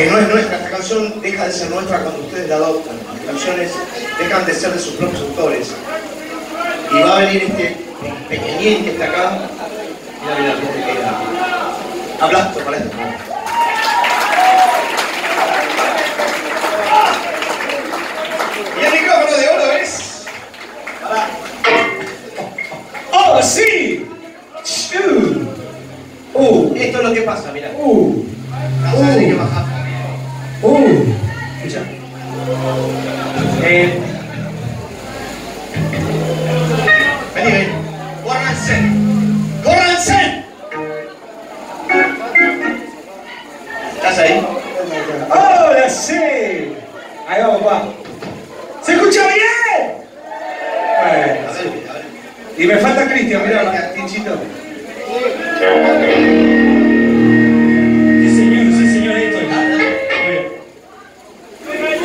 que no es nuestra. Esta canción deja de ser nuestra cuando ustedes la adoptan. Las canciones dejan de ser de sus propios autores. Y va a venir este pequeñín que está acá. Mira, mira, que queda. Hablasto ¿Estás ahí? ¡Ahora sí! Ahí vamos, pa. ¿Se escucha bien? Bueno. Y me falta Cristian, mirá, Tinchito. Sí, señor, sí, señor, ahí estoy.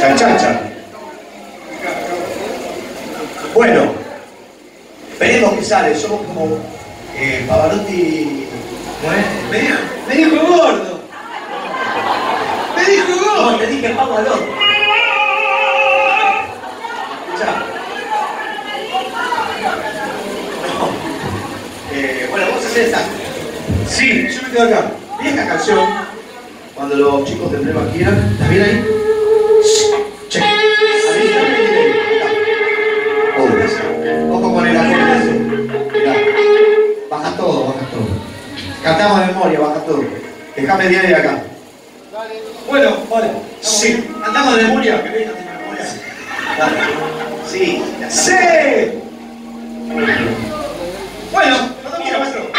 Chan, chan, chan. Bueno, veremos qué sale. Somos como eh, Pavarotti. ¿Cómo es? Me dijo, me dijo gordo. Me dijo gordo. Te dije Pavarotti. Escuchá. No. Eh, bueno, vamos a hacer esta. Sí, yo me quedo acá. Vieja canción. Cuando los chicos de emblema quieran. ¿Estás bien ahí? Che. Ojo con el acorde. Baja todo, baja todo. Cantamos memoria, baja todo. Déjame de ahí acá. Bueno, hola. Sí. Andamos de memoria, de memoria. Sí. ¡Sí! Bueno, no te maestro.